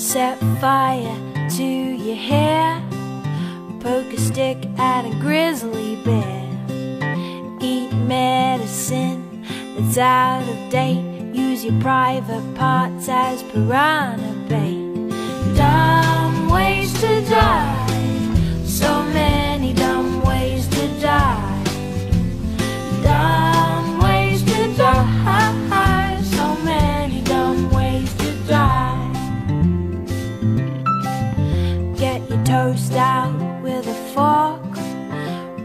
Set fire to your hair. Poke a stick at a grizzly bear. Eat medicine that's out of date. Use your private parts as piranha bait. Dumb ways to die. Toast out with a fork.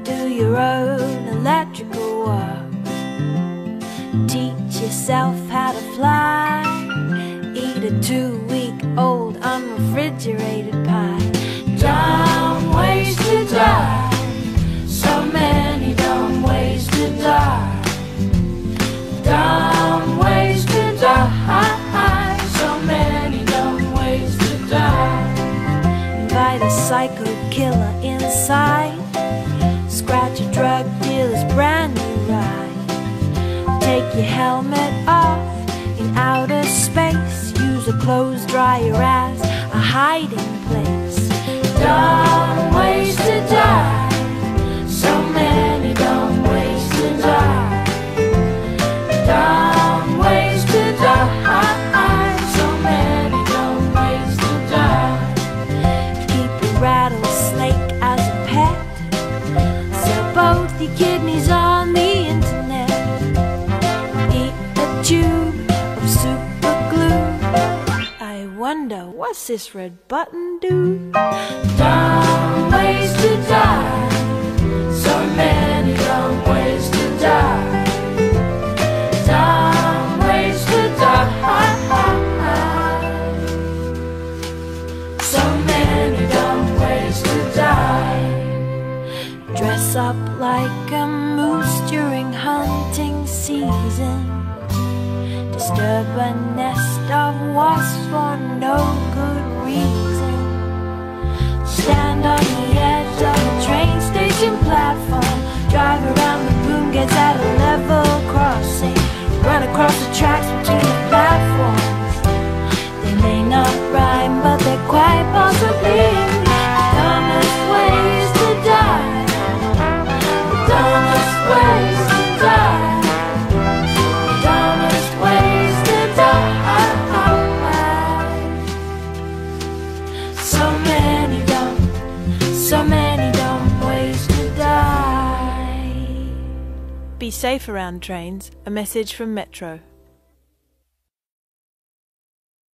Do your own electrical work. Teach yourself how to fly. Eat a two killer inside. Scratch a drug dealer's brand new ride. Take your helmet off in outer space. Use a clothes dryer as a hiding place. Dumb kidneys on the internet. Eat a tube of super glue. I wonder what's this red button do? Dumb ways to die. Up like a moose during hunting season. Disturb a nest of wasps for no good reason. Stand on the edge of a train station platform. Drive around the boom gates at a level crossing. Run across the tracks Be safe around trains. A message from Metro.